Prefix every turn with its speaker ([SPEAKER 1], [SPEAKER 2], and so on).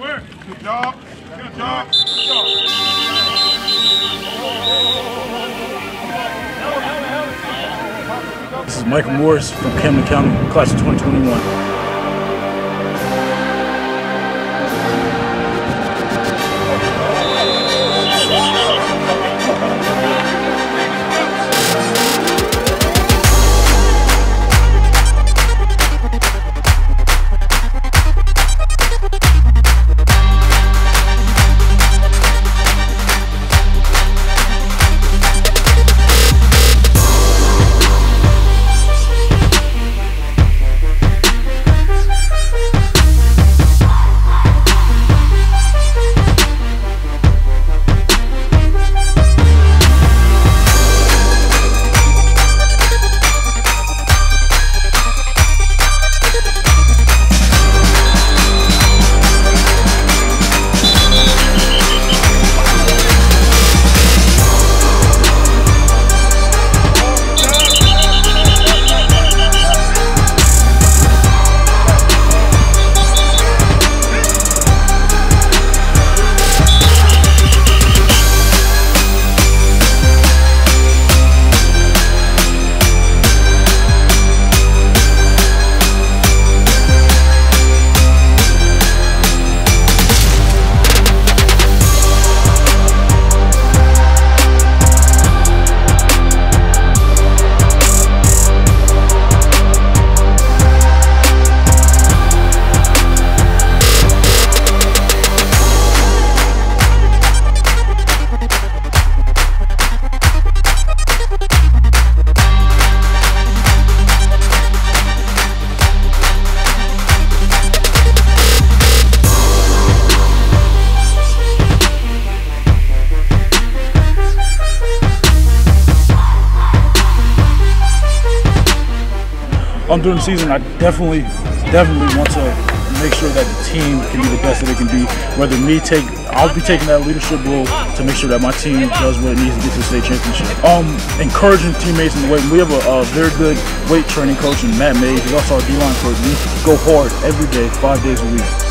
[SPEAKER 1] Good job. Good job.
[SPEAKER 2] This is Micah Morris from Camden County, class of 2021. Um, during the season, I definitely, definitely want to make sure that the team can be the best that it can be. Whether me take, I'll be taking that leadership role to make sure that my team does what it needs to get to the state championship. Um, encouraging teammates in the weight. We have a, a very good weight training coach in Matt Mays. He's also our D-line coach. We go hard every day, five days a week.